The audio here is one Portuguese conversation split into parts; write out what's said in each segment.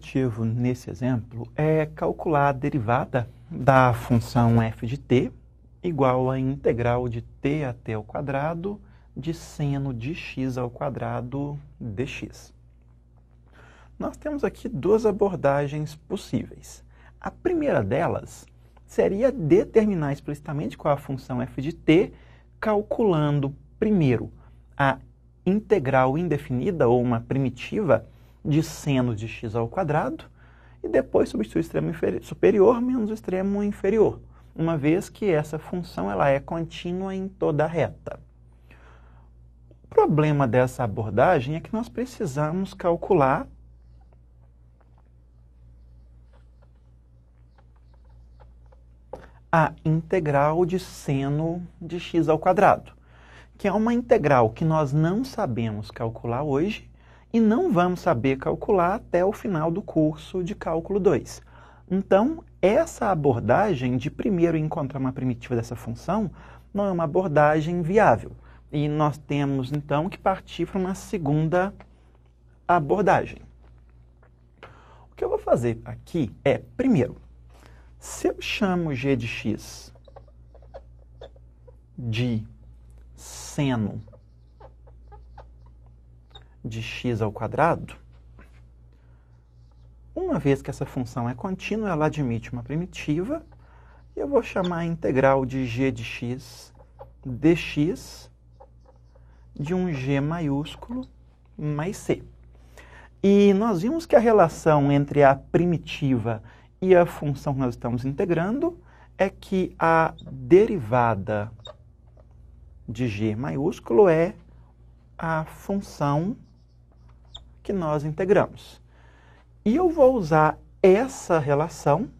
Objetivo nesse exemplo é calcular a derivada da função f de t igual a integral de t até o quadrado de seno de x ao quadrado dx. Nós temos aqui duas abordagens possíveis. A primeira delas seria determinar explicitamente qual a função f de t, calculando primeiro a integral indefinida ou uma primitiva de seno de x ao quadrado e depois substituir o extremo superior menos o extremo inferior, uma vez que essa função ela é contínua em toda a reta. O problema dessa abordagem é que nós precisamos calcular a integral de seno de x ao quadrado, que é uma integral que nós não sabemos calcular hoje e não vamos saber calcular até o final do curso de cálculo 2. Então, essa abordagem de primeiro encontrar uma primitiva dessa função não é uma abordagem viável. E nós temos, então, que partir para uma segunda abordagem. O que eu vou fazer aqui é, primeiro, se eu chamo g de x de seno de x ao quadrado, uma vez que essa função é contínua, ela admite uma primitiva, e eu vou chamar a integral de g de x dx de um g maiúsculo mais c. E nós vimos que a relação entre a primitiva e a função que nós estamos integrando é que a derivada de g maiúsculo é a função que nós integramos. E eu vou usar essa relação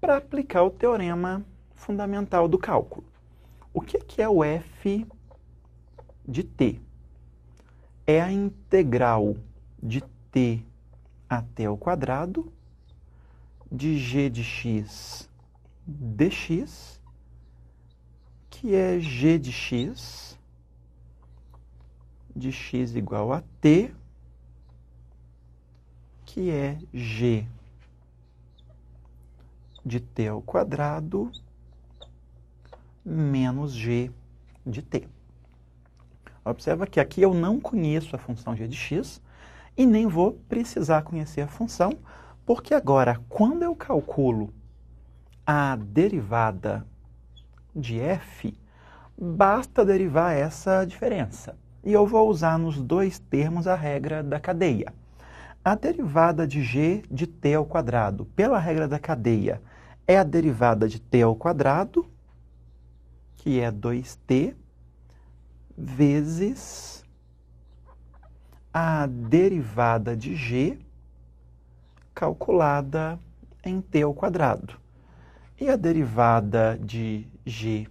para aplicar o teorema fundamental do cálculo. O que é o f de t? É a integral de t até o quadrado de g de x dx, que é g de x de x igual a t, que é g de t ao quadrado menos g de t. Observa que aqui eu não conheço a função g de x e nem vou precisar conhecer a função, porque agora, quando eu calculo a derivada de f, basta derivar essa diferença. E eu vou usar nos dois termos a regra da cadeia. A derivada de g de t ao quadrado, pela regra da cadeia, é a derivada de t ao quadrado, que é 2t, vezes a derivada de g calculada em t ao quadrado. E a derivada de g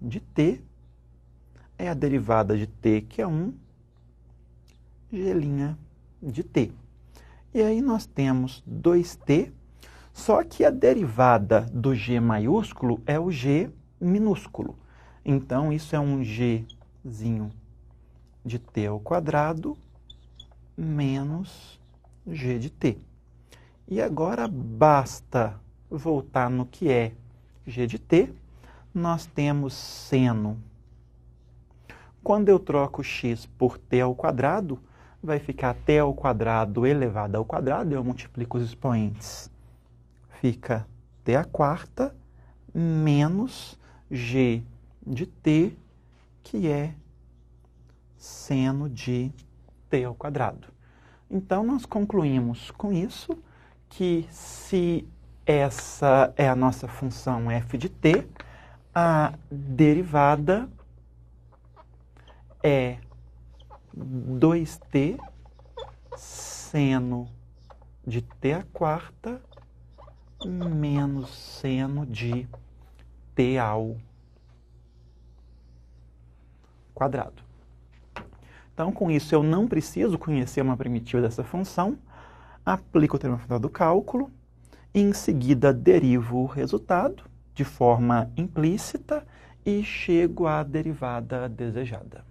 de t é a derivada de t, que é 1, g' de t. E aí nós temos 2t, só que a derivada do g maiúsculo é o g minúsculo. Então, isso é um gzinho de t ao quadrado menos g de t. E agora basta voltar no que é g de t. Nós temos seno. Quando eu troco x por t ao quadrado, vai ficar t ao quadrado elevado ao quadrado. Eu multiplico os expoentes. Fica t a quarta menos g de t, que é seno de t ao quadrado. Então, nós concluímos com isso que se essa é a nossa função f de t, a derivada é 2t seno de t a quarta menos seno de t ao quadrado. Então, com isso, eu não preciso conhecer uma primitiva dessa função, aplico o teorema fundamental do cálculo, e em seguida derivo o resultado de forma implícita e chego à derivada desejada.